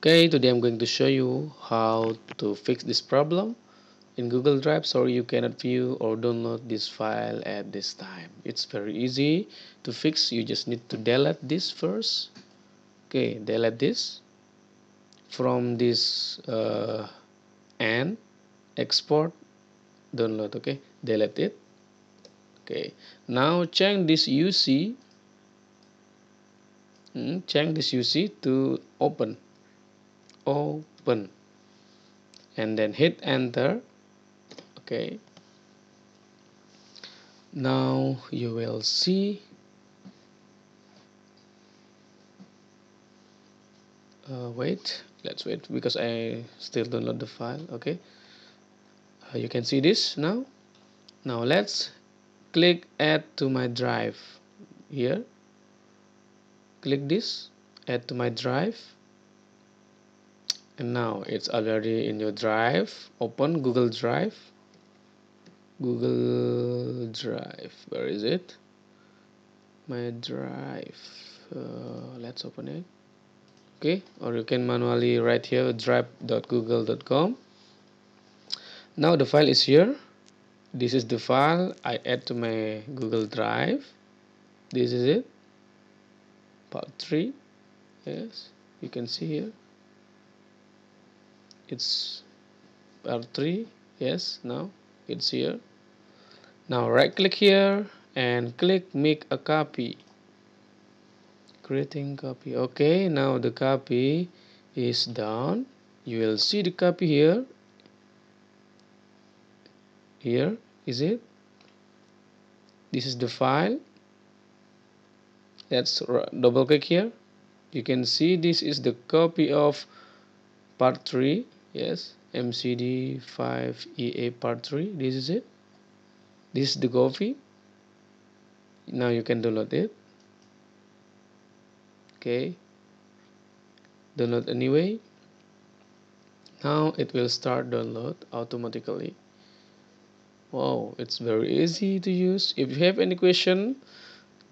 Okay, today I'm going to show you how to fix this problem in Google Drive so you cannot view or download this file at this time. It's very easy to fix. You just need to delete this first. Okay, delete this from this uh, and export download. Okay, delete it. Okay, now change this UC. Hmm, change this UC to open open. And then hit enter. Okay. Now you will see. Uh, wait. Let's wait because I still download the file. Okay. Uh, you can see this now. Now let's click add to my drive here. Click this. Add to my drive and now it's already in your drive. Open Google Drive. Google Drive. Where is it? My drive. Uh, let's open it. Okay. Or you can manually write here drive.google.com now the file is here. This is the file I add to my Google Drive. This is it. Part 3 yes. You can see here it's R3 yes now it's here. Now right click here and click make a copy. Creating copy okay now the copy is done. You will see the copy here. Here is it? This is the file. Let's double click here. You can see this is the copy of part 3 yes mcd5 ea part 3 this is it. This is the copy now you can download it. Okay. Download anyway. Now it will start download automatically. Wow it's very easy to use. If you have any question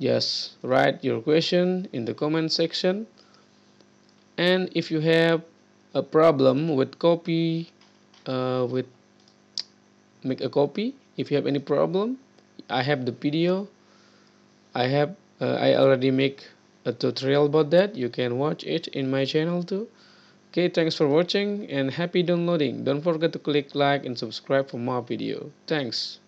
just write your question in the comment section. And if you have a problem with copy uh, with make a copy. If you have any problem I have the video. I have uh, I already make a tutorial about that. You can watch it in my channel too. Okay thanks for watching and happy downloading. Don't forget to click like and subscribe for more video. Thanks